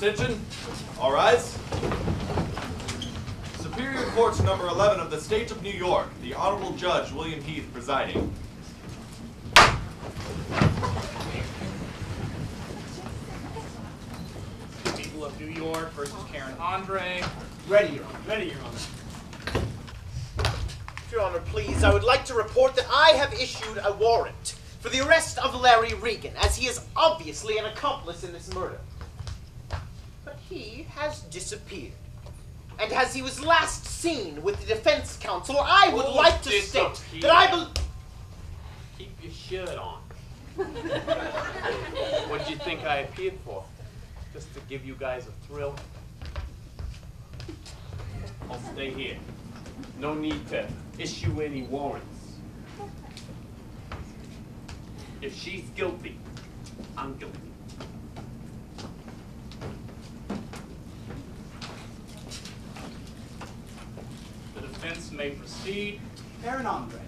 Court attention. All rise. Superior Court number 11 of the State of New York. The Honorable Judge William Heath presiding. People of New York versus Karen Andre. Ready, Your Honor. Ready, Your Honor. If Your Honor, please, I would like to report that I have issued a warrant for the arrest of Larry Regan, as he is obviously an accomplice in this murder. He has disappeared. And as he was last seen with the defense counsel, I would Oh, like to state that I believe. Keep your shirt on. What'd you think I appeared for? Just to give you guys a thrill? I'll stay here. No need to issue any warrants. If she's guilty, I'm guilty. The defense may proceed. Karen Andre.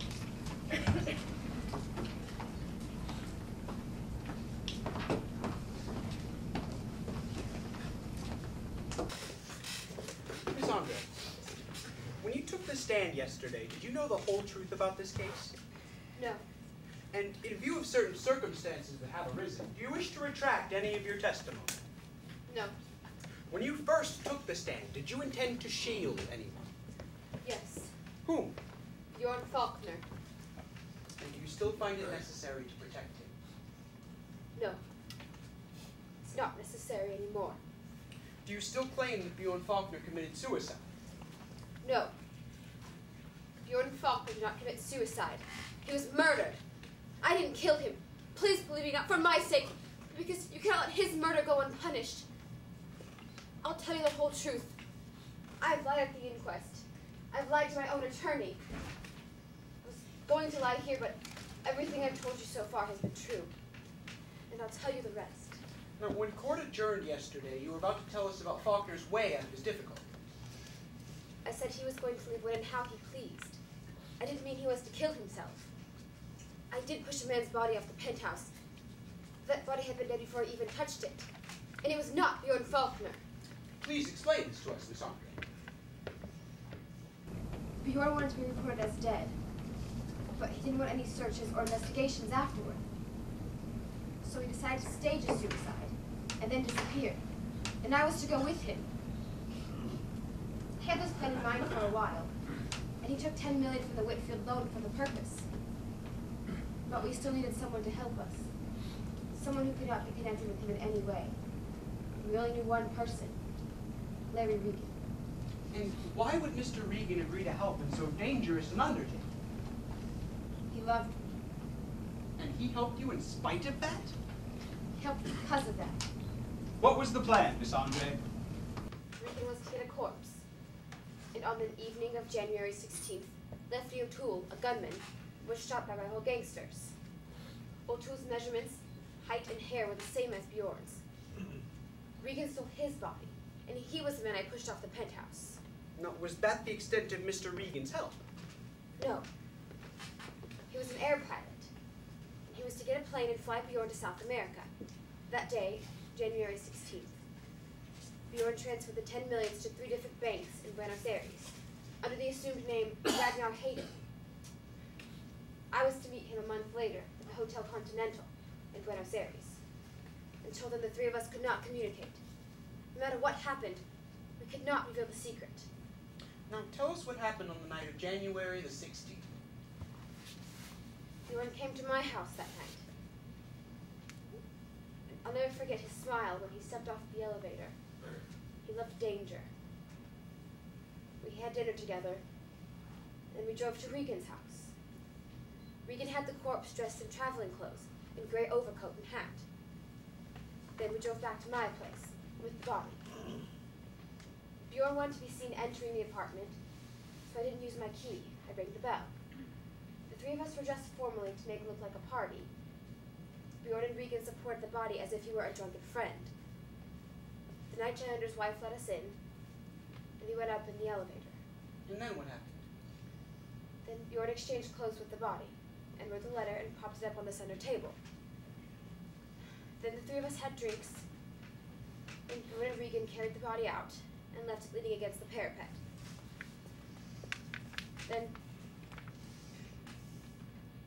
Miss Andre, when you took the stand yesterday, did you know the whole truth about this case? No, And in view of certain circumstances that have arisen, do you wish to retract any of your testimony? no, When you first took the stand, did you intend to shield anyone? Yes. Whom? Bjorn Faulkner. And do you still find it necessary to protect him? No. It's not necessary anymore. Do you still claim that Bjorn Faulkner committed suicide? No. Bjorn Faulkner did not commit suicide. He was murdered. I didn't kill him. Please believe me, not for my sake, because you cannot let his murder go unpunished. I'll tell you the whole truth. I've lied at the inquest. I've lied to my own attorney. I was going to lie here, but everything I've told you so far has been true. And I'll tell you the rest. Now, when court adjourned yesterday, you were about to tell us about Faulkner's way out of his difficulty. I said he was going to leave and how he pleased. I didn't mean he was to kill himself. I did push a man's body off the penthouse. That body had been dead before I even touched it. And it was not Bjorn Faulkner. Please explain this to us, Miss Andre. Bjorn wanted to be reported as dead. But he didn't want any searches or investigations afterward. So he decided to stage a suicide and then disappear. And I was to go with him. He had this plan in mind for a while, and he took 10 million from the Whitfield loan for the purpose. But we still needed someone to help us. Someone who could not be connected with him in any way. We only knew one person, Larry Regan. And why would Mr. Regan agree to help in so dangerous an undertaking? He loved me. And he helped you in spite of that? He helped because of that. What was the plan, Miss Andre? Regan was to get a corpse. And on the evening of January 16th, Lefty O'Toole, a gunman, was shot by rival gangsters. O'Toole's measurements, height, and hair were the same as Bjorn's. Regan stole his body, and he was the man I pushed off the penthouse. Now, was that the extent of Mr. Regan's help? No. He was an air pilot. He was to get a plane and fly Bjorn to South America. That day, January 16th. Bjorn transferred the 10 millions to three different banks in Buenos Aires under the assumed name Ragnar Hayden. I was to meet him a month later at the Hotel Continental in Buenos Aires. and told him the three of us could not communicate. No matter what happened, we could not reveal the secret. Now, tell us what happened on the night of January the 16th. Bjorn came to my house that night. I'll never forget his smile when he stepped off the elevator. He loved danger. We had dinner together, then we drove to Regan's house. Regan had the corpse dressed in traveling clothes, in gray overcoat and hat. Then we drove back to my place, with the body. Bjorn wanted to be seen entering the apartment, so I didn't use my key. I rang the bell. The three of us were dressed formally to make it look like a party. Bjorn and Regan supported the body as if he were a drunken friend. The night janitor's wife let us in, and he went up in the elevator. And then what happened? Then Bjorn exchanged clothes with the body, and wrote the letter and propped it up on the center table. Then the three of us had drinks, and Gwynna Regan carried the body out and left it leaning against the parapet. Then,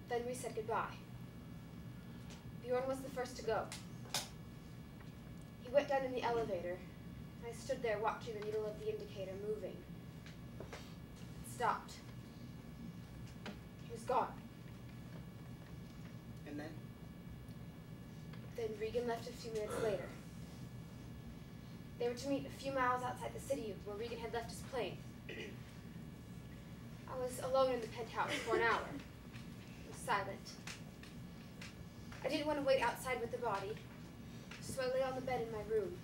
then we said goodbye. Bjorn was the first to go. He went down in the elevator. I stood there watching the needle of the indicator moving. It stopped. He was gone. And then? Then Regan left a few minutes later. They were to meet a few miles outside the city where Regan had left his plane. I was alone in the penthouse for an hour. It was silent. I didn't want to wait outside with the body, so I lay on the bed in my room.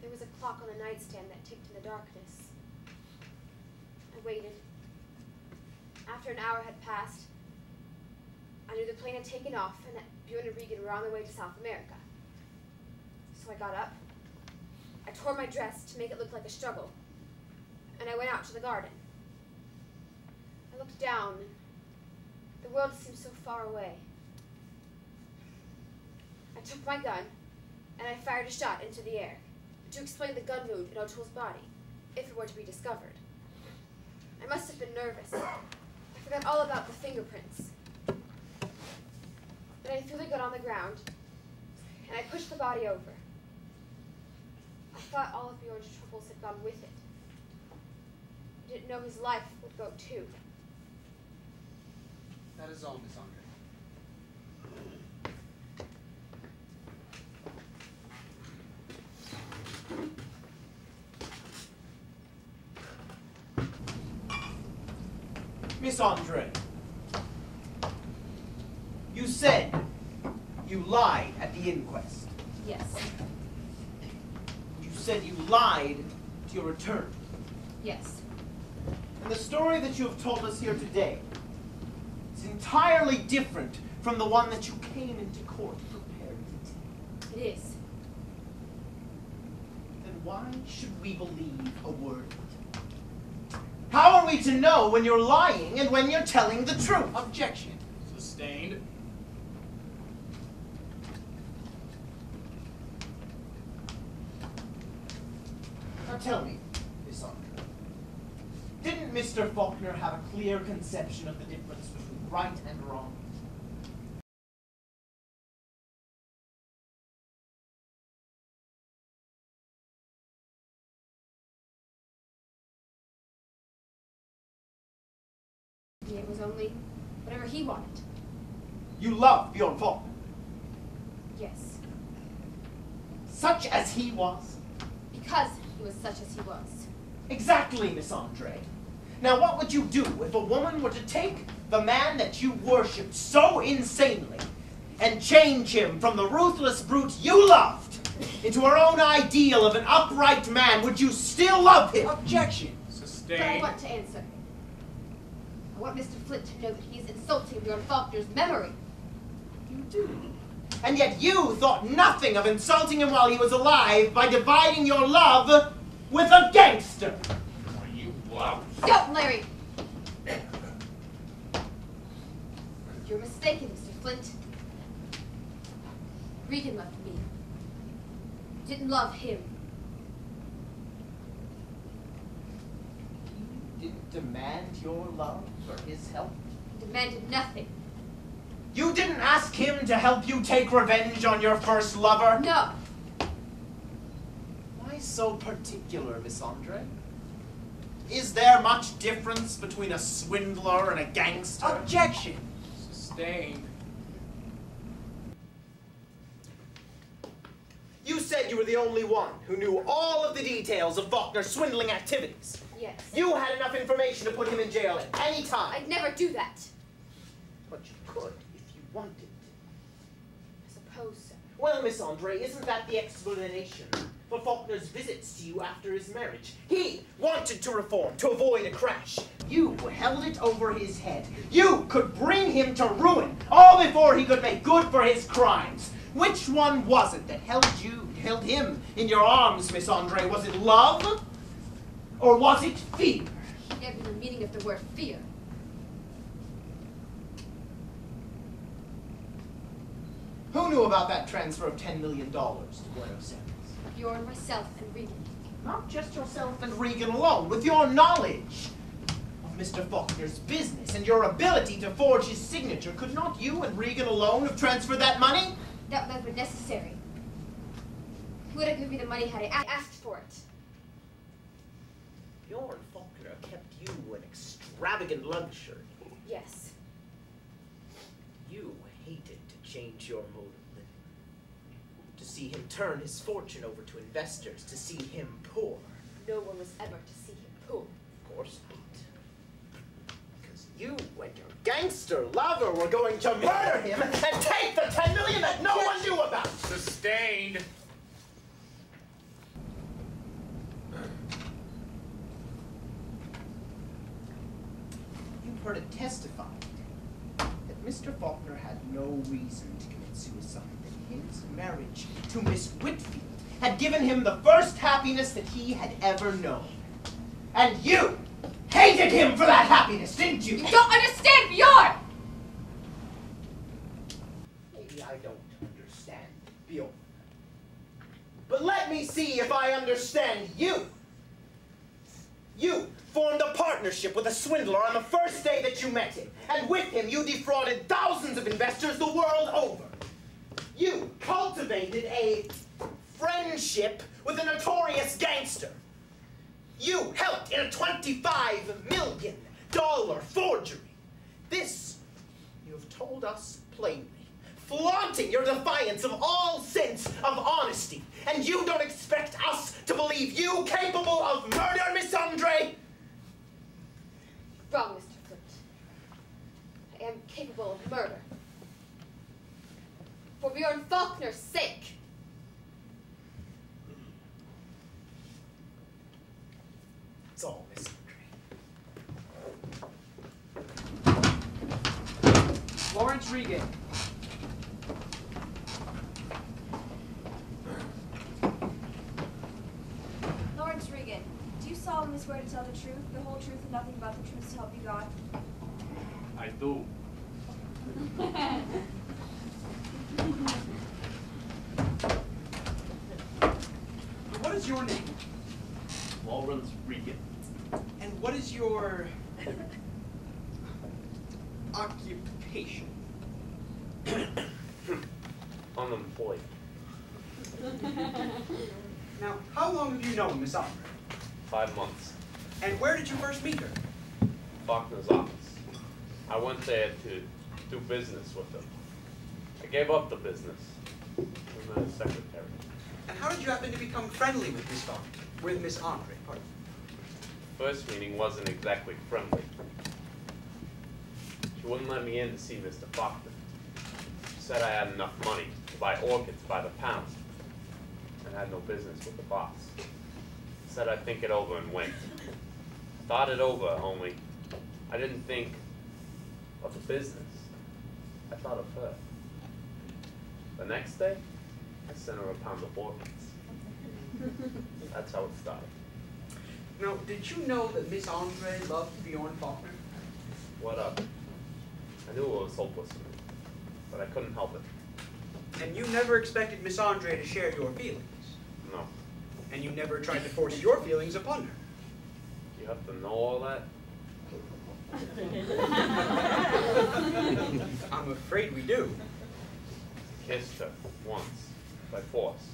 There was a clock on the nightstand that ticked in the darkness. I waited. After an hour had passed, I knew the plane had taken off and that and Regan were on their way to South America. So I got up. I tore my dress to make it look like a struggle. And I went out to the garden. I looked down. The world seemed so far away. I took my gun and I fired a shot into the air to explain the gun wound in O'Toole's body, if it were to be discovered. I must have been nervous. I forgot all about the fingerprints. Then I threw the gun on the ground, and I pushed the body over. I thought all of Bjorn's troubles had gone with it. I didn't know his life would go too. That is all, Miss Andre. Miss Andre, you said you lied at the inquest. Yes. You said you lied to your attorney. Yes. And the story that you have told us here today is entirely different from the one that you came into court prepared to tell. It is. Then why should we believe a word? How are we to know when you're lying and when you're telling the truth? Objection. Sustained. Now tell me, Miss Andre, didn't Have a clear conception of the difference between right and wrong? It was only whatever he wanted. You love Bjorn Faulkner, Yes. such as he was. Because he was such as he was. Exactly, Miss Andre. Now, what would you do if a woman were to take the man that you worshipped so insanely and change him from the ruthless brute you loved into her own ideal of an upright man? Would you still love him? Objection. But I want to answer. I want Mr. Flint to know that he is insulting Bjorn Faulkner's memory. You do. And yet you thought nothing of insulting him while he was alive by dividing your love with a gangster. Are you loud? Don't, Larry! You're mistaken, Mr. Flint. Regan loved me. Didn't love him. You didn't demand your love or his help. He demanded nothing. You didn't ask him to help you take revenge on your first lover. No. Why so particular, Miss Andre? Is there much difference between a swindler and a gangster? Objection. Sustained. You said you were the only one who knew all of the details of Faulkner's swindling activities. Yes. You had enough information to put him in jail at any time. I'd never do that. But you could if you wanted to. I suppose so. Well, Miss Andre, isn't that the explanation for Faulkner's visits to you after his marriage? He wanted to reform to avoid a crash. You held it over his head. You could bring him to ruin all before he could make good for his crimes. Which one was it that held you, held him in your arms, Miss Andre? Was it love? Or was it fear? He never knew the meaning of the word fear. Who knew about that transfer of $10 million to Buenos oh Aires? Bjorn, myself, and Regan. Not just yourself and Regan alone. With your knowledge of Mr. Faulkner's business and your ability to forge his signature, could not you and Regan alone have transferred that money? That would have been necessary. He would have given me the money had I asked for it. Bjorn Faulkner kept you an extravagant luxury. Yes. You hated to change your mode of living. To see him turn his fortune over to investors, to see him poor. No one was ever to see him poor. Of course not. Because you and your gangster lover were going to murder him and take the 10 million that no one knew about. Sustained. You've heard it testified that Mr. Faulkner had no reason to commit suicide, that his marriage to Miss Whitfield had given him the first happiness that he had ever known. And you hated him for that happiness, didn't you? You don't understand Bjorn! Maybe I don't understand Bjorn. But let me see if I understand you. You formed a partnership with a swindler on the first day that you met him, and with him you defrauded thousands of investors the world over. You cultivated a friendship with a notorious gangster. You helped in a $25 million forgery. This you have told us plainly, flaunting your defiance of all sense of honesty. And you don't expect us to believe you capable of murder, Miss Andre? Wrong, Mr. Flint. I am capable of murder. For Bjorn Faulkner's sake. It's all Miss Lawrence Regan. Lawrence Regan, do you solemnly swear to tell the truth, the whole truth, and nothing but the truth to help you God? I do. What is your name? Lawrence Regan. And what is your occupation? Unemployed. Now, how long have you known Miss Andre? Five months. And where did you first meet her? Faulkner's office. I went there to do business with him. I gave up the business. I'm a secretary. And how did you happen to become friendly with Miss Faulkner? With Miss Andre, pardon. First meeting wasn't exactly friendly. She wouldn't let me in to see Mr. Faulkner. She said I had enough money to buy orchids by the pound and had no business with the boss. Said I'd think it over and wait. Thought it over, only I didn't think of the business. I thought of her. The next day, I sent her a pound of orchids. That's how it started. Now, did you know that Miss Andre loved Bjorn Faulkner? What up? I knew it was hopeless for me, but I couldn't help it. And you never expected Miss Andre to share your feelings. No. And you never tried to force your feelings upon her. You have to know all that? I'm afraid we do. Kissed her once, by force.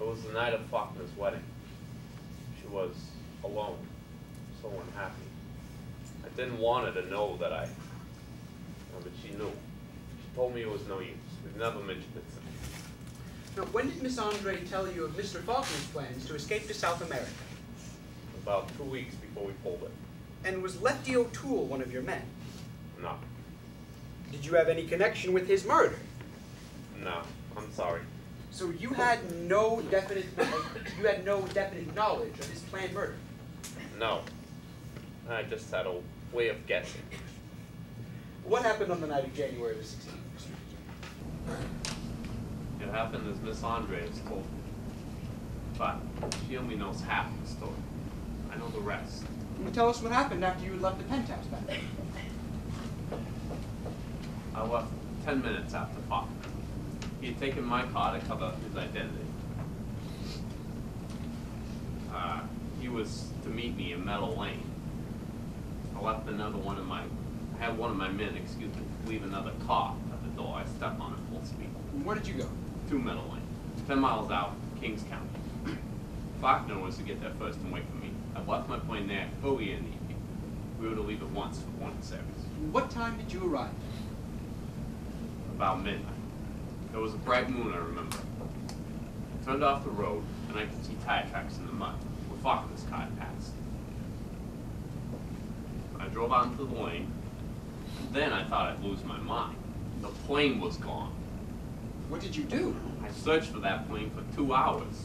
It was the night of Faulkner's wedding. She was alone, so unhappy. I didn't want her to know that I. But she knew. She told me it was no use. We've never mentioned it since. Now, when did Miss Andre tell you of Mr. Faulkner's plans to escape to South America? About two weeks before we pulled it. And was Lefty O'Toole one of your men? No, Did you have any connection with his murder? No, I'm sorry. So you had no definite, you had no definite knowledge of his planned murder. No, I just had a way of guessing. What happened on the night of January the 16th? It happened as Miss Andres told me. But she only knows half the story. I know the rest. Well, tell us what happened after you left the penthouse. I left 10 minutes after 5. He'd taken my car to cover his identity. Uh, he was to meet me in Meadow Lane. I left another one of my, I had one of my men, excuse me, leave another car at the door. I stepped on it full speed. Where did you go? To Meadow Lane, 10 miles out, Kings County. Faulkner was to get there first and wait for me. I left my plane there early in the evening. We were to leave at once for one service. What time did you arrive? About midnight. There was a bright moon, I remember. I turned off the road, and I could see tire tracks in the mud where Faulkner's car had passed. I drove out into the lane. Then I thought I'd lose my mind. The plane was gone. What did you do? I searched for that plane for two hours.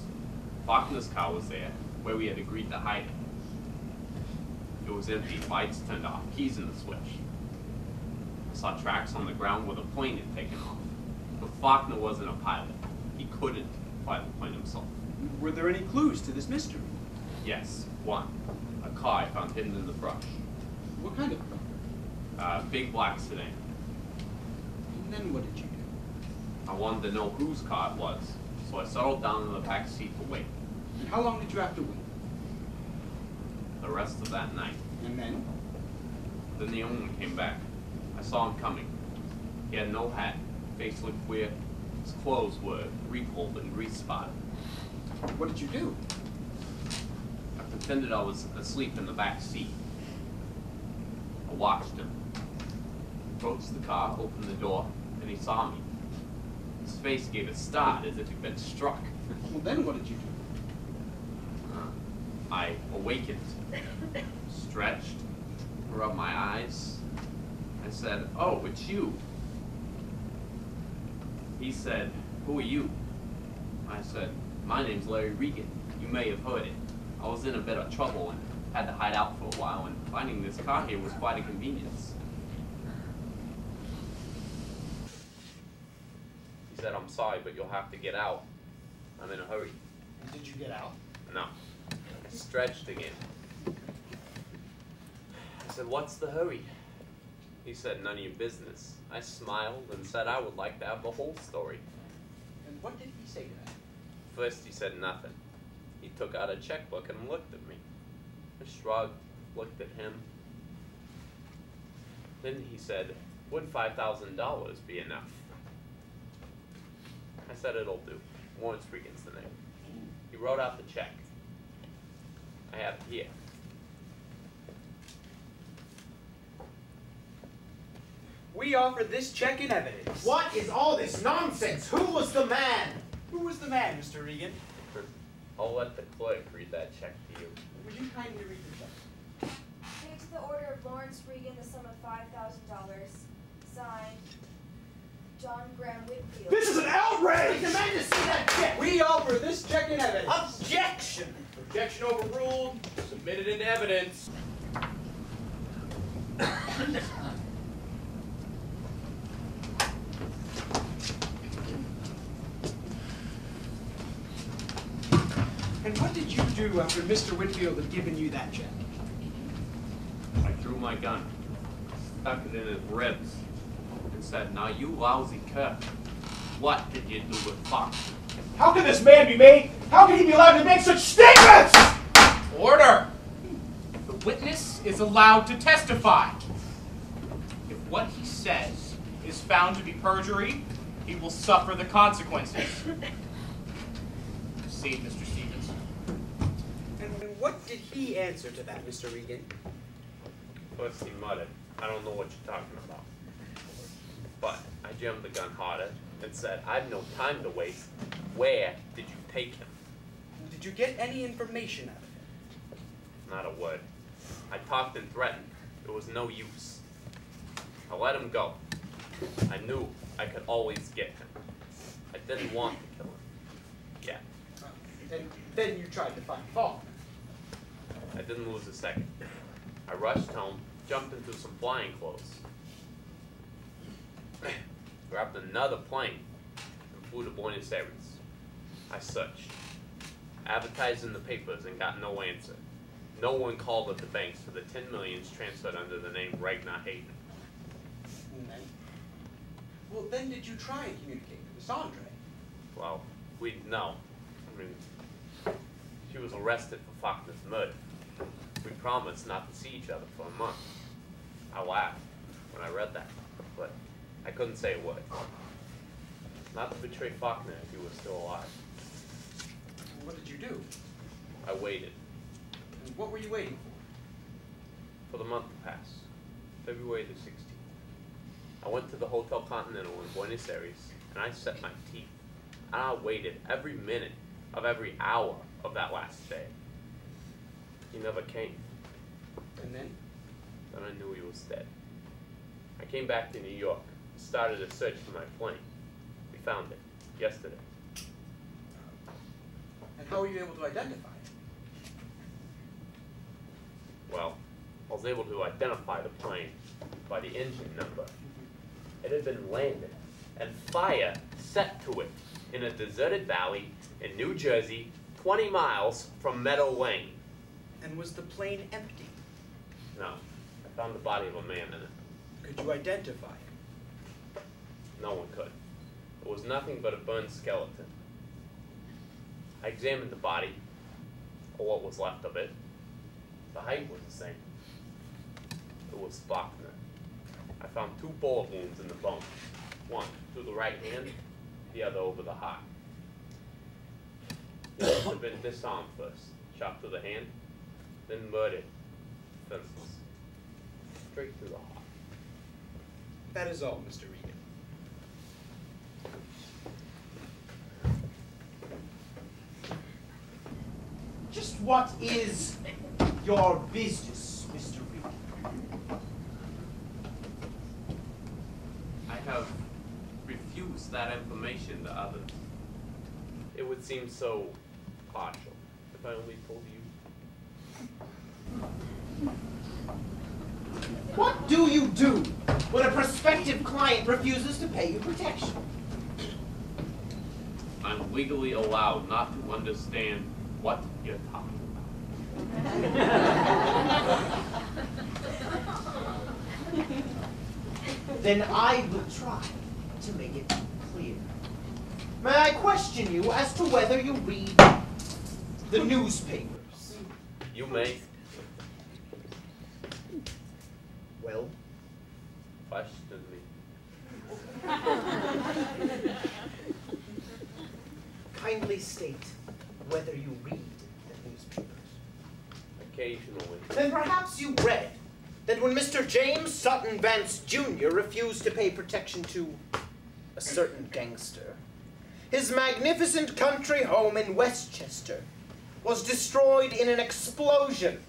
Faulkner's car was there, where we had agreed to hide it. It was empty, lights turned off, keys in the switch. I saw tracks on the ground where the plane had taken off. Faulkner wasn't a pilot. He couldn't fly the plane himself. Were there any clues to this mystery? Yes, one. A car I found hidden in the brush. What kind of car? A big black sedan. And then what did you do? I wanted to know whose car it was, so I settled down in the back seat to wait. And how long did you have to wait? The rest of that night. And then? Then the owner came back. I saw him coming. He had no hat, face looked weird. His clothes were wrinkled and grease spotted. What did you do? I pretended I was asleep in the back seat. I watched him. Approached the car, opened the door, and he saw me. His face gave a start as if he'd been struck. Well, then what did you do? Uh, I awakened, stretched, rubbed my eyes. I said, Oh, it's you. He said, Who are you? I said, My name's Larry Regan. You may have heard it. I was in a bit of trouble and had to hide out for a while, and finding this car here was quite a convenience. He said, I'm sorry, but you'll have to get out. I'm in a hurry. Did you get out? No. I stretched again. I said, What's the hurry? He said, None of your business. I smiled and said I would like to have the whole story. And what did he say to that? First, he said nothing. He took out a checkbook and looked at me. I shrugged, looked at him. Then he said, Would $5,000 be enough? I said, It'll do. Lawrence Regan's the name. He wrote out the check. I have it here. We offer this check in evidence. What is all this nonsense? Who was the man? Who was the man, Mr. Regan? I'll let the clerk read that check to you. Would you kindly read the check? Paid to the order of Lawrence Regan the sum of five thousand dollars. Signed, John Graham Whitfield. This is an outrage! I demand to see that check! We offer this check in evidence. Objection! Objection overruled. Submitted in evidence. And what did you after Mr. Whitfield had given you that check? I drew my gun, stuck it in his ribs, and said, Now you lousy cur, what did you do with Fox? How can this man be made? How can he be allowed to make such statements? Order! The witness is allowed to testify. If what he says is found to be perjury, he will suffer the consequences. Proceed, Mr. What did he answer to that, Mr. Regan? First he muttered, I don't know what you're talking about. But I jammed the gun harder and said, I've no time to waste. Where did you take him? Did you get any information out of him? Not a word. I talked and threatened. It was no use. I let him go. I knew I could always get him. I didn't want to kill him. Yet. And then you tried to find fault. I didn't lose a second. I rushed home, jumped into some flying clothes, grabbed another plane, and flew to Buenos Aires. I searched, advertised in the papers, and got no answer. No one called at the banks for the 10 millions transferred under the name Ragnar Hayden. Mm-hmm. Well, then did you try and communicate with Sandre? Well, we no. I mean, She was arrested for Faulkner's murder. We promised not to see each other for a month. I laughed when I read that, but I couldn't say word. Not to betray Faulkner if he was still alive. What did you do? I waited And what were you waiting for? for the month to pass. February the 16th. I went to the Hotel Continental in Buenos Aires and I set my teeth. And I waited every minute of every hour of that last day. He never came. And then? Then I knew he was dead. I came back to New York, started a search for my plane. We found it yesterday. And how were you able to identify it? Well, I was able to identify the plane by the engine number. Mm-hmm. It had been landed and fire set to it in a deserted valley in New Jersey, 20 miles from Meadow Lane. And was the plane empty? No, I found the body of a man in it. Could you identify him? No one could. It was nothing but a burned skeleton. I examined the body, or what was left of it. The height was the same. It was Faulkner. I found two bullet wounds in the bone. One through the right hand, the other over the heart. He must have been disarmed first, shot through the hand, then murdered, senseless, straight through the heart. That is all, Mr. Regan. Just what is your business, Mr. Reed? I have refused that information to others. It would seem so partial if I only told you. What do you do when a prospective client refuses to pay you protection? I'm legally allowed not to understand what you're talking about. Then I will try to make it clear. May I question you as to whether you read the newspapers? You may Well, question me. kindly state whether you read the newspapers. Occasionally. Then perhaps you read that when Mr. James Sutton Vance Jr. refused to pay protection to a certain gangster, his magnificent country home in Westchester was destroyed in an explosion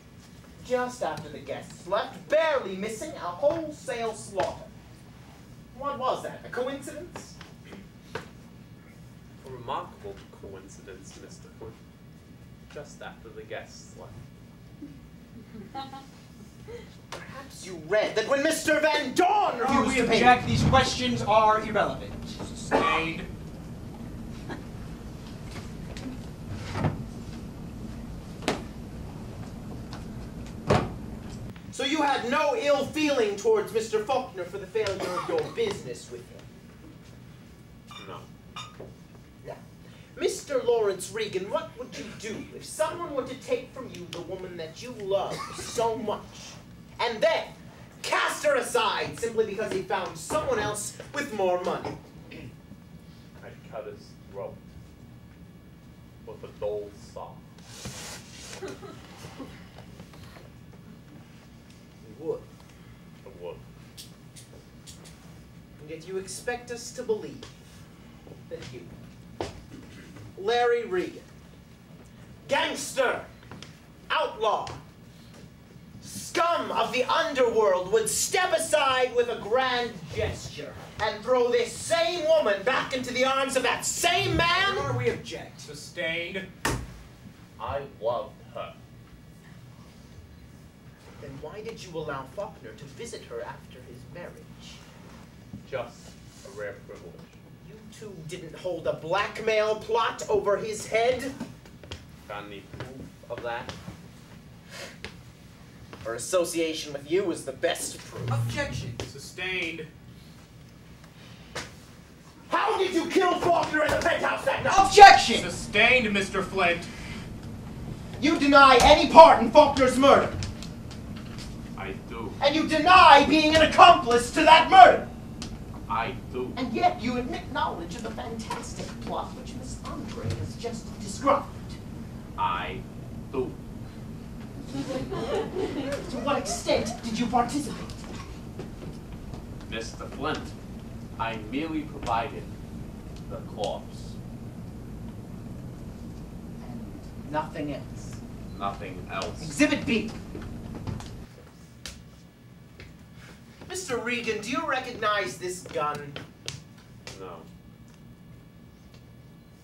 just after the guests left, barely missing a wholesale slaughter. What was that? A coincidence? A remarkable coincidence, Mr. Flint. Just after the guests left. Perhaps you read that when Mr. Van Dorn Oh, refused we to pay. object. These questions are irrelevant. Sustained. So you had no ill feeling towards Mr. Faulkner for the failure of your business with him. No. Now, Mr. Lawrence Regan, what would you do if someone were to take from you the woman that you love so much, and then cast her aside simply because he found someone else with more money? I'd cut his throat with a dull saw. You would. I would. And yet you expect us to believe that you, Larry Regan, gangster, outlaw, scum of the underworld, would step aside with a grand gesture and throw this same woman back into the arms of that same man? Honor, we object. Sustained. I loved her. Then why did you allow Faulkner to visit her after his marriage? Just a rare privilege. You two didn't hold a blackmail plot over his head? Got any proof of that? Her association with you is the best proof. Objection. Sustained. How did you kill Faulkner in the penthouse that night? Objection. Sustained, Mr. Flint. You deny any part in Faulkner's murder. I do. And you deny being an accomplice to that murder. I do. And yet you admit knowledge of the fantastic plot which Miss Andre has just described. I do. To what extent did you participate? Mr. Flint, I merely provided the corpse. And nothing else. Nothing else. Exhibit B. Mr. Regan, do you recognize this gun? No.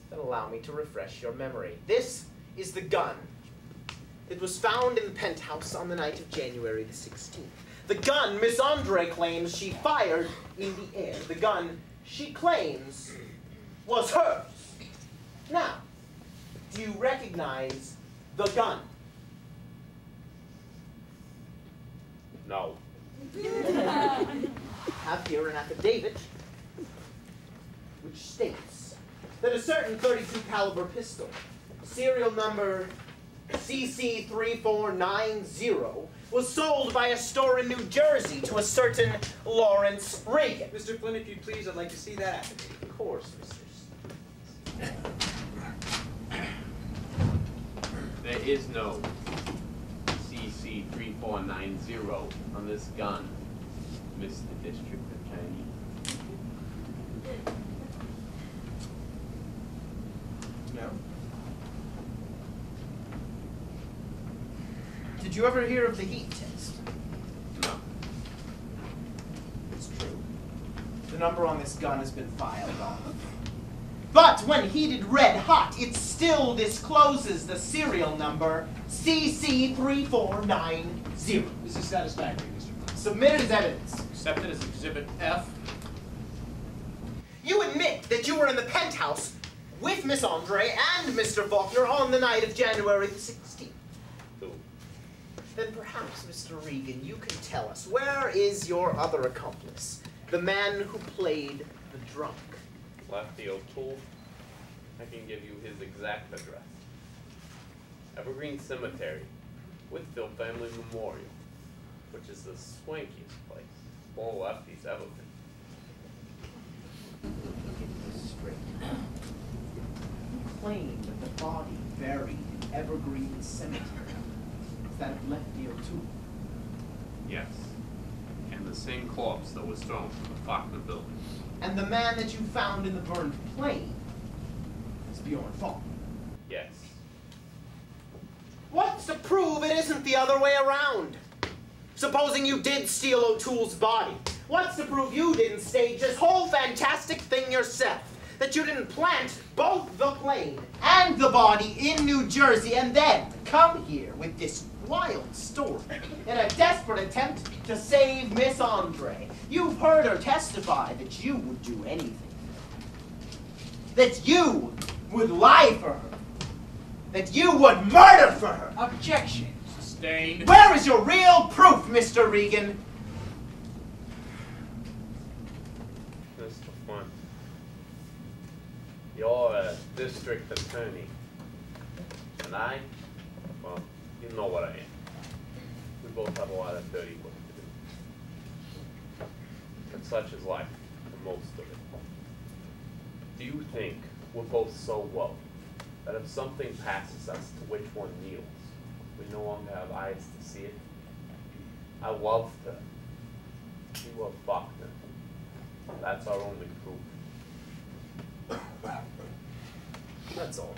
Then allow me to refresh your memory. This is the gun that was found in the penthouse on the night of January the 16th. The gun Miss Andre claims she fired in the air. The gun she claims was hers. Now, do you recognize the gun? No. Have here an affidavit which states that a certain 32 caliber pistol, serial number CC3490, was sold by a store in New Jersey to a certain Lawrence Regan. Mr. Flint, if you'd please, I'd like to see that affidavit. Of course, Mr. There is no CC3490 on this gun, Mr. District Attorney. No. Did you ever hear of the heat test? No. It's true. The number on this gun has been filed on. But when heated red hot, it still discloses the serial number CC3490. This is satisfactory, Mr. Flint. Submitted as evidence. Accepted as Exhibit F. You admit that you were in the penthouse with Miss Andre and Mr. Faulkner on the night of January the 16th. Who? Then perhaps, Mr. Regan, you can tell us where is your other accomplice? The man who played the drunk. Lefty O'Toole. I can give you his exact address. Evergreen Cemetery, Whitfield Family Memorial, which is the swankiest place all lefties ever been. Straight. Claim that the body buried in Evergreen Cemetery is that of Lefty O'Toole. Yes. The same corpse that was thrown from the Faulkner building. And the man that you found in the burned plane is Bjorn Faulkner. Yes. What's to prove it isn't the other way around? Supposing you did steal O'Toole's body, what's to prove you didn't stage this whole fantastic thing yourself? That you didn't plant both the plane and the body in New Jersey and then come here with this wild story in a desperate attempt to save Miss Andre. You've heard her testify that you would do anything. That you would lie for her. That you would murder for her. Objection. Sustained. Where is your real proof, Mr. Regan? Mr. Flint. You're a district attorney. And I, well, you know what I am. We both have a lot of dirty work to do. And such is life, for most of it. Do you think we're both so woke that if something passes us to which one kneels, we no longer have eyes to see it? I loved her. She was Faulkner. That's our only proof. That's all.